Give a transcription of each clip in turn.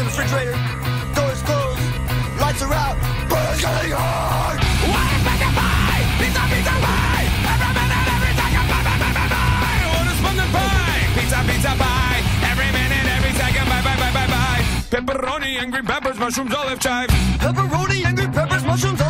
in the refrigerator. Doors closed. Lights are out. But it's getting hard. What is to buy? Pizza, pizza, pie. Every minute, every second, bye, bye, bye, bye, bye. What is fun buy? Pizza, pizza, pie. Every minute, every second, bye, bye, bye, bye, bye. Pepperoni and green peppers, mushrooms, olive chive. Pepperoni and green peppers, mushrooms, olive.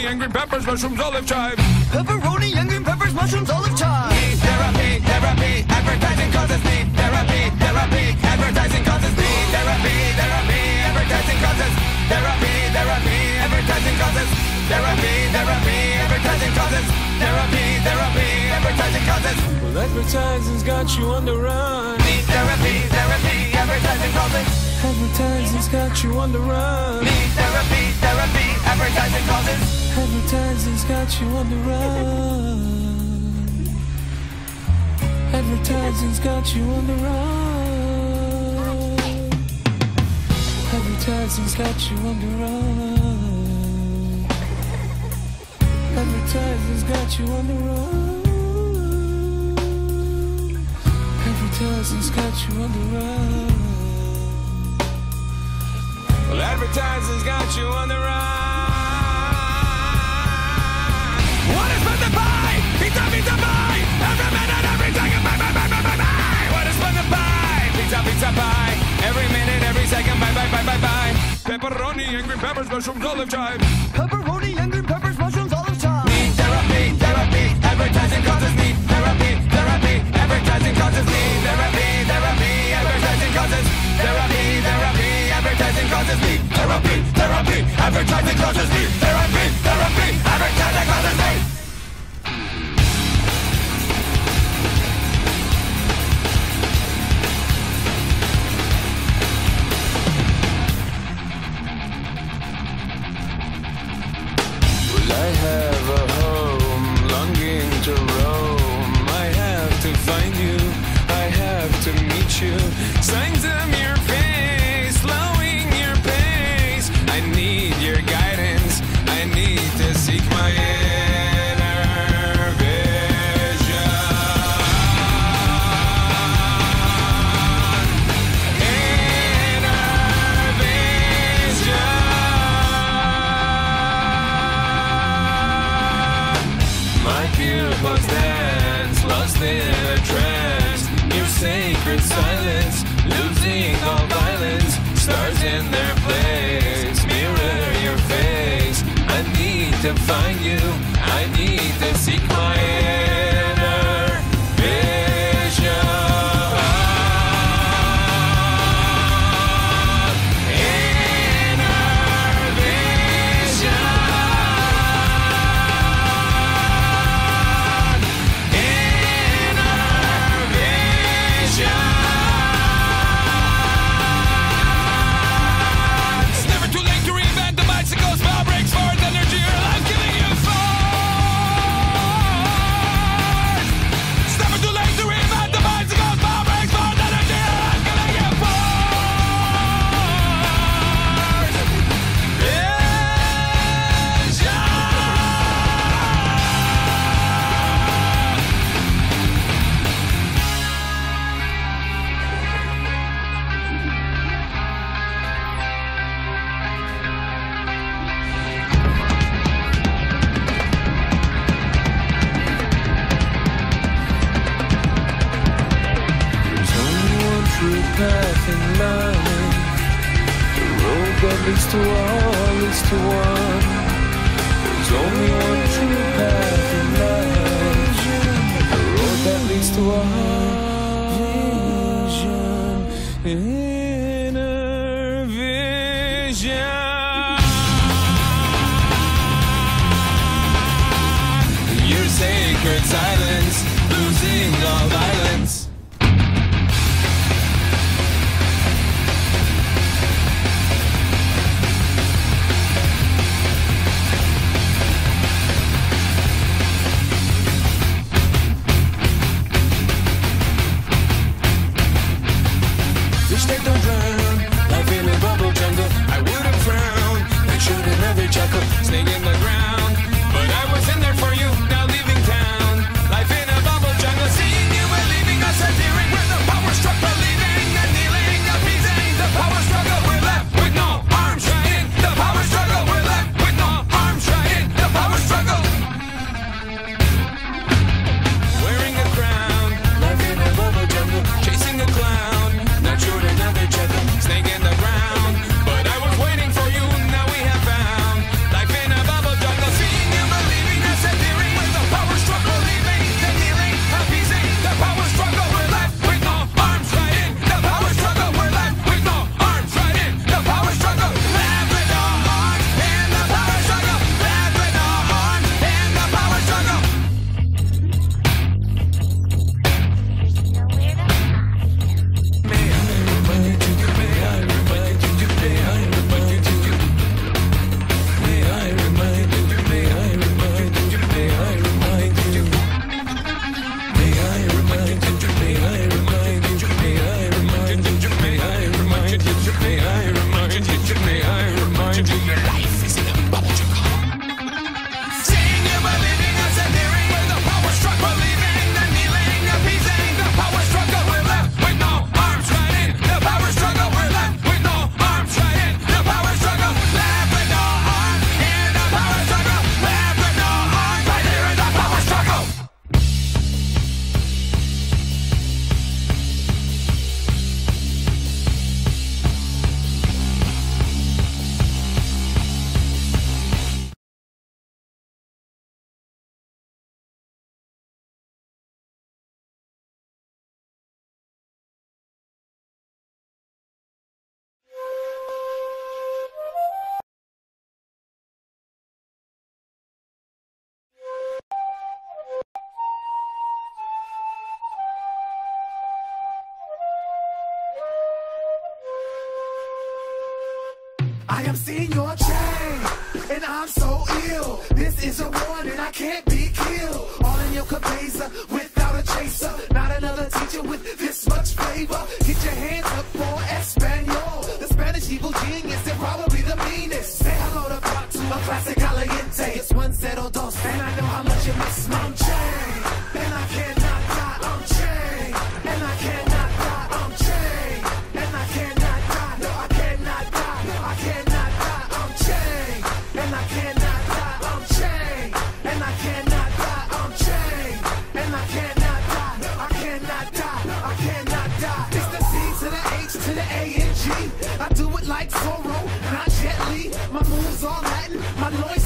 Pepperoni and green peppers, mushrooms, olive chive. Pepperoni and green peppers, mushrooms, olive chive. Me therapy, therapy. Advertising causes me therapy, therapy. Advertising causes me therapy, therapy. Advertising causes therapy, therapy. Advertising causes therapy, therapy. Advertising causes therapy, therapy. Advertising causes. Well, advertising's got you on the run. Me therapy, therapy. Advertising causes Advertising's got you on the run. me therapy, therapy. Advertising causes. Advertising's got you on the run. Advertising's got you on the run. Advertising's got you on the run. Advertising's got you on the run. Advertising's got you on the run. Well, advertising's got you on the run. Pizza. Every minute, every second, buy, buy, buy, buy, buy. Pepperoni and green peppers, mushrooms, olive chive. Pepperoni and green peppers, mushrooms, olive chive. Me therapy, therapy. Advertising causes me therapy, therapy. Advertising causes me therapy, therapy. Advertising causes me, therapy, therapy. Advertising causes me therapy, therapy. To seek my path in life. The road that leads to all leads to one. There's only one true path in life. The road that leads to all vision. wish they don't drown. Life in a bubble jungle, I wouldn't shouldn't have every jackal, snake in the ground. Am seeing your chain, and I'm so ill. This is a warning, I can't be killed. All in your cabeza without a chaser. Not another teacher with this much flavor. Get your hands up for Espanol. The Spanish evil genius, and probably the meanest. Say hello to two, a classic caliente. It's one zero dos, and I know how much you miss my like Zorro, not Jet Li. My moves all Latin, my noise